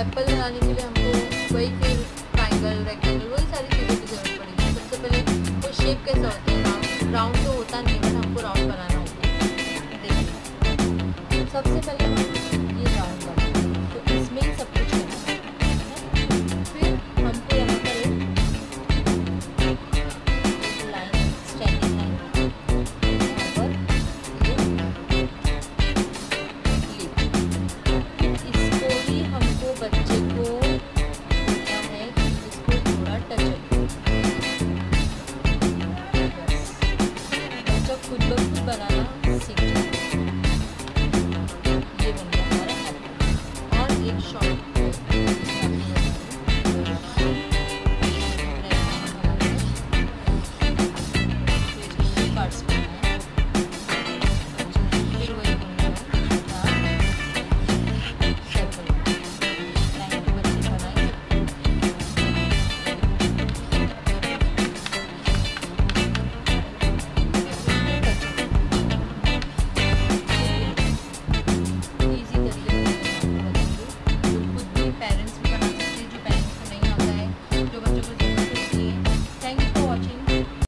Apple बनाने के लिए हमको वही के ट्राइंगल रेक्टेंगल वही सारी चीज़ों की ज़रूरत पड़ेगी। सबसे पहले वो शेप कैसा होता है? राउंड तो होता नहीं बट हमको राउंड बनाना होता है। देखिए। सबसे पहले हम खुद ब खुद बनाना सीख ये बन गया हमारा और एक शॉर्ट